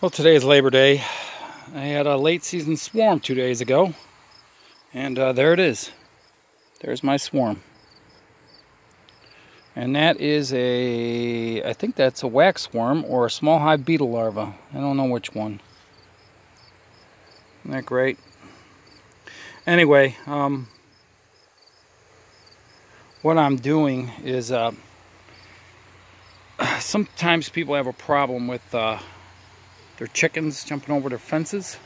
Well, today is Labor Day. I had a late season swarm two days ago, and uh, there it is. There's my swarm. And that is a, I think that's a wax worm or a small hive beetle larva. I don't know which one. Isn't that great? Anyway, um, what I'm doing is uh, sometimes people have a problem with uh, their chickens jumping over their fences.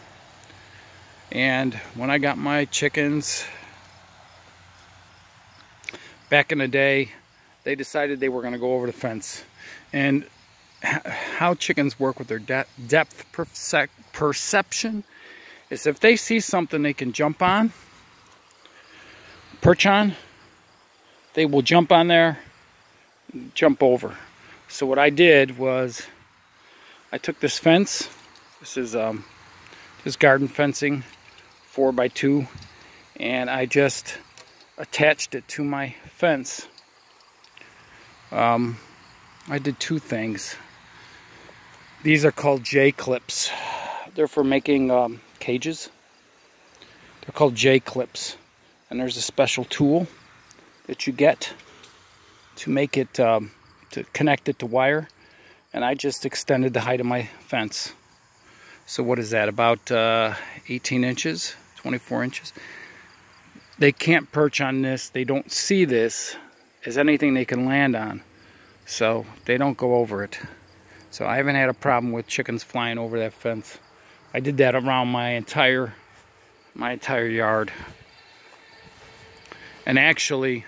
And when I got my chickens back in the day, they decided they were going to go over the fence. And how chickens work with their de depth perce perception is if they see something they can jump on, perch on, they will jump on there, jump over. So what I did was I took this fence. This is um, just garden fencing, four by two, and I just attached it to my fence. Um, I did two things. These are called J clips. They're for making um, cages. They're called J clips, and there's a special tool that you get to make it um, to connect it to wire and I just extended the height of my fence. So what is that, about uh, 18 inches, 24 inches? They can't perch on this, they don't see this as anything they can land on. So they don't go over it. So I haven't had a problem with chickens flying over that fence. I did that around my entire my entire yard. And actually,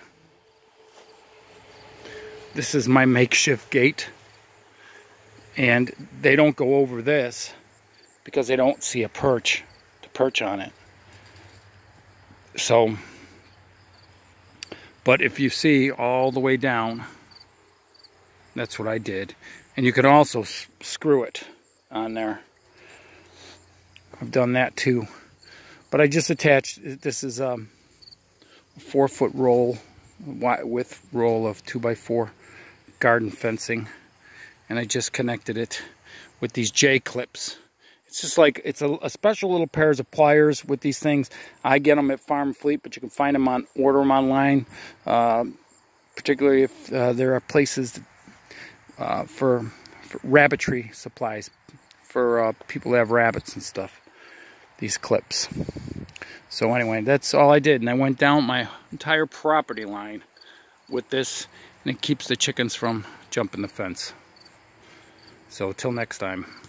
this is my makeshift gate and they don't go over this because they don't see a perch to perch on it. So but if you see all the way down that's what I did. And you can also screw it on there. I've done that too. But I just attached this is um, a four foot roll width roll of two by four garden fencing and I just connected it with these J clips. It's just like, it's a, a, special little pairs of pliers with these things. I get them at Farm Fleet, but you can find them on, order them online. Uh, particularly if uh, there are places uh, for, for, rabbitry supplies for uh, people that have rabbits and stuff. These clips. So anyway, that's all I did. And I went down my entire property line with this, and it keeps the chickens from jumping the fence. So till next time.